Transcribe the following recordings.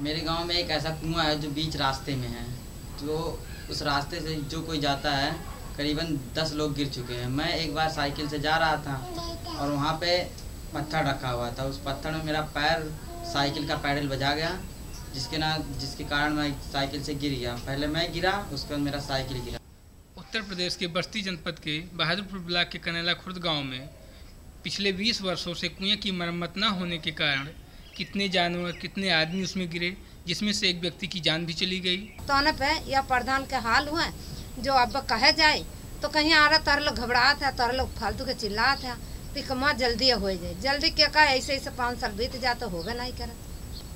मेरे गाँव में एक ऐसा कुआँ है जो बीच रास्ते में है। तो उस रास्ते से जो कोई जाता है, करीबन दस लोग गिर चुके हैं। मैं एक बार साइकिल से जा रहा था और वहाँ पे पत्थर रखा हुआ था। उस पत्थर में मेरा पैर, साइकिल का पैडल बजा गया, जिसके ना, जिसके कारण मैं साइकिल से गिर गया। पहले मैं गिरा, उसके बाद मेरा साइकिल गिरा। उत्तर प्रदेश के बस्ती जनपद के बहादुरपुर ब्लॉक के कनेला खुर्द गाँव में पिछले 20 वर्षों से कुएँ की मरम्मत न होने के कारण कितने जानवर, कितने आदमी उसमें गिरे, जिसमें से एक व्यक्ति की जान भी चली गई। तौने पे या प्रधान के हाल हुए जो अब कहे जाए तो कहीं आ रहा तार लोग घबरात है, तार लोग फालतू के चिल्लात है पिकमा जल्दी हो जाए। जल्दी क्या का ऐसे ऐसे पाँच साल बीत जाए तो होबे नहीं करे।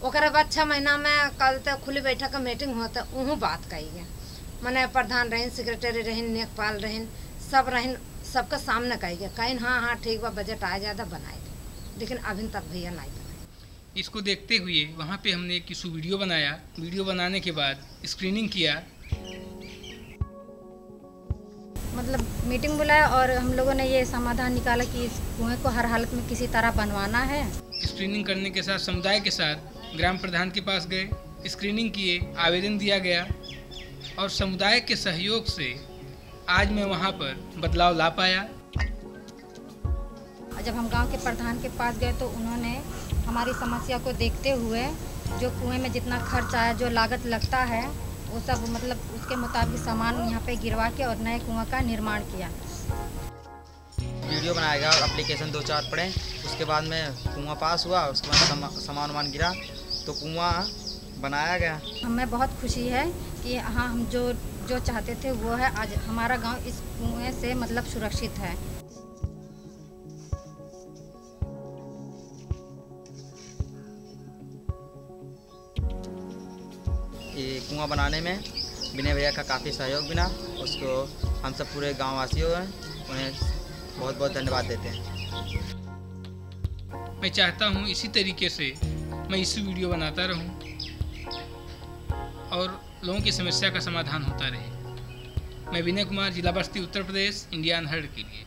ओकरे बाद छः महीना में कल तो खुली बैठक का मीटिंग होता उहू बात कही गया। मने प्रधान रहन सेक्रेटरी रहन, नेकपाल रहन, सब रहन, सबके सामने कही गया। कहीं हाँ हाँ ठीक बा बजट आ ज़्यादा बनाए। लेकिन अभी तक भैया नहीं इसको देखते हुए वहाँ पे हमने एक किसु वीडियो बनाया। वीडियो बनाने के बाद स्क्रीनिंग किया। मतलब मीटिंग बुलाया और हम लोगों ने ये समाधान निकाला कि इस कुएँ को हर हालत में किसी तरह बनवाना है। स्क्रीनिंग करने के साथ समुदाय के साथ ग्राम प्रधान के पास गए। स्क्रीनिंग किए आवेदन दिया गया और समुदाय के सहयोग से आज मैं वहाँ पर बदलाव ला पाया। जब हम गाँव के प्रधान के पास गए तो उन्होंने हमारी समस्या को देखते हुए जो कुएँ में जितना खर्च आया जो लागत लगता है वो सब मतलब उसके मुताबिक सामान यहाँ पे गिरवा के और नए कुआँ का निर्माण किया। वीडियो बनाया गया और एप्लीकेशन दो चार पड़े। उसके बाद में कुआँ पास हुआ उसके बाद सामान वामान गिरा तो कुआँ बनाया गया। हमें बहुत खुशी है कि हाँ हम जो जो चाहते थे वो है आज हमारा गाँव इस कुएँ से मतलब सुरक्षित है। ये कुआँ बनाने में विनय भैया का काफ़ी सहयोग बिना उसको हम सब पूरे गाँव वासियों उन्हें बहुत बहुत धन्यवाद देते हैं। मैं चाहता हूँ इसी तरीके से मैं इसी वीडियो बनाता रहूँ और लोगों की समस्या का समाधान होता रहे। मैं विनय कुमार, जिला बस्ती, उत्तर प्रदेश इंडियन हर्ड के लिए।